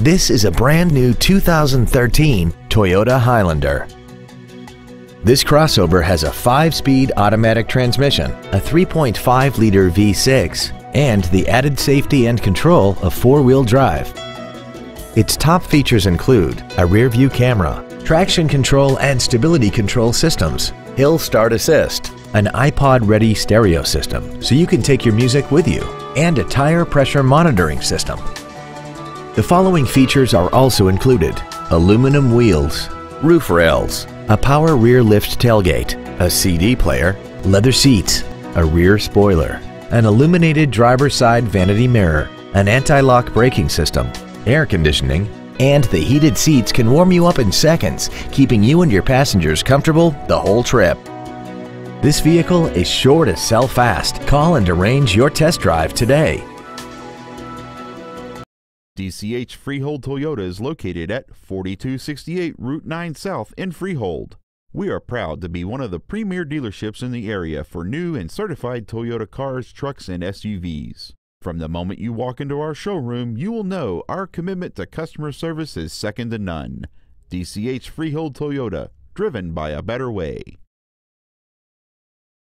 This is a brand new 2013 Toyota Highlander. This crossover has a 5-speed automatic transmission, a 3.5-liter V6, and the added safety and control of 4-wheel drive. Its top features include a rear-view camera, traction control and stability control systems, hill start assist, an iPod-ready stereo system so you can take your music with you, and a tire pressure monitoring system. The following features are also included. Aluminum wheels, roof rails, a power rear lift tailgate, a CD player, leather seats, a rear spoiler, an illuminated driver's side vanity mirror, an anti-lock braking system, air conditioning, and the heated seats can warm you up in seconds, keeping you and your passengers comfortable the whole trip. This vehicle is sure to sell fast. Call and arrange your test drive today. DCH Freehold Toyota is located at 4268 Route 9 South in Freehold. We are proud to be one of the premier dealerships in the area for new and certified Toyota cars, trucks, and SUVs. From the moment you walk into our showroom, you will know our commitment to customer service is second to none. DCH Freehold Toyota, driven by a better way.